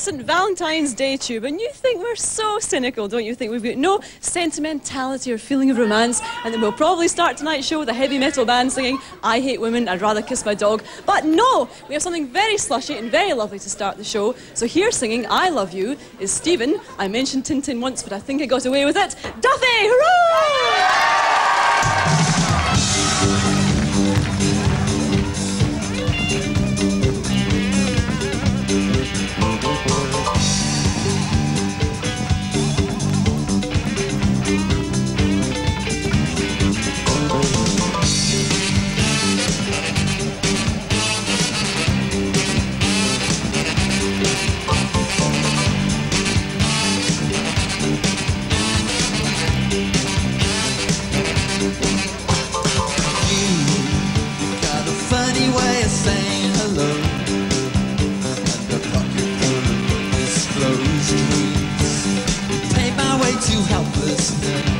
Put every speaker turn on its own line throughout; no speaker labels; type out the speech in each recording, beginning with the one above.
St Valentine's Day tube, and you think we're so cynical, don't you think? We've got no sentimentality or feeling of romance, and then we'll probably start tonight's show with a heavy metal band singing I Hate Women, I'd Rather Kiss My Dog. But no, we have something very slushy and very lovely to start the show. So here singing I Love You is Stephen. I mentioned Tintin once, but I think I got away with it. Duffy! Hurrah! helpless.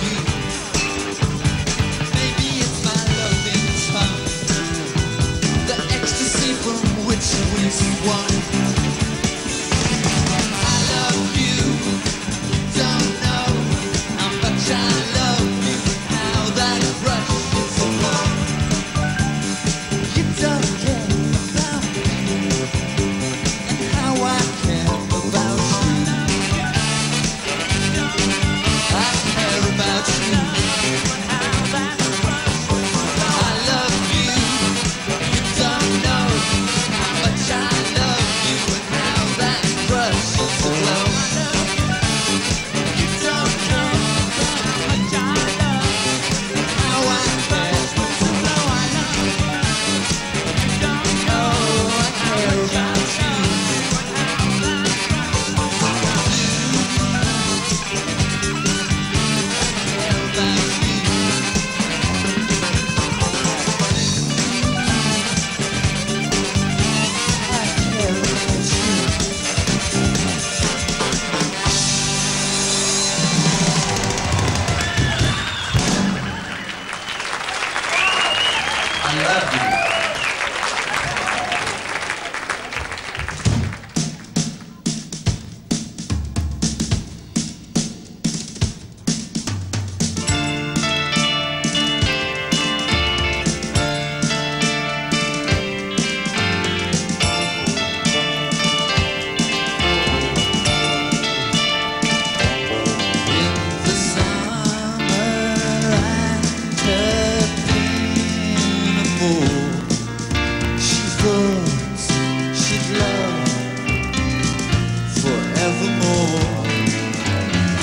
One.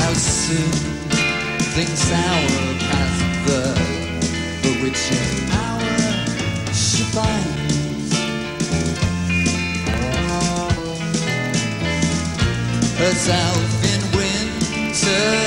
How soon things our past the, the power she finds. Herself in winter.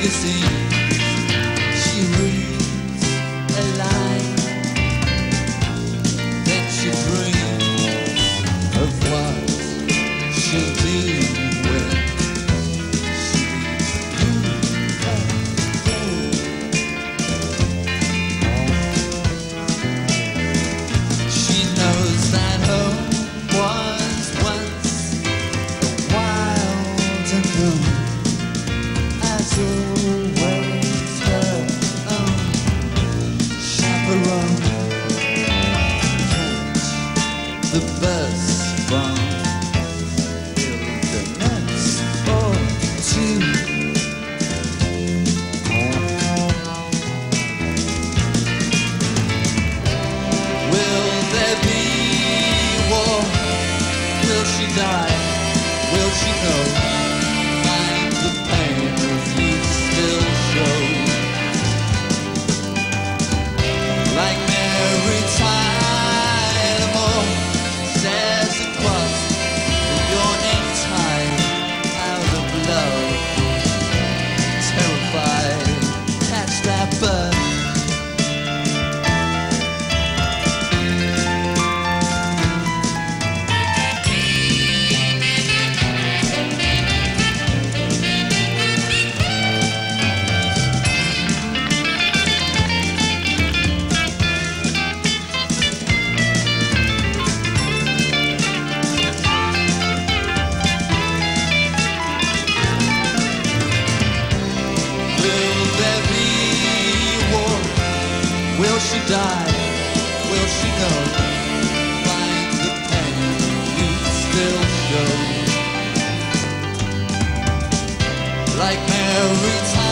magazine. die, will she know? Find the pain you still show. Like Mary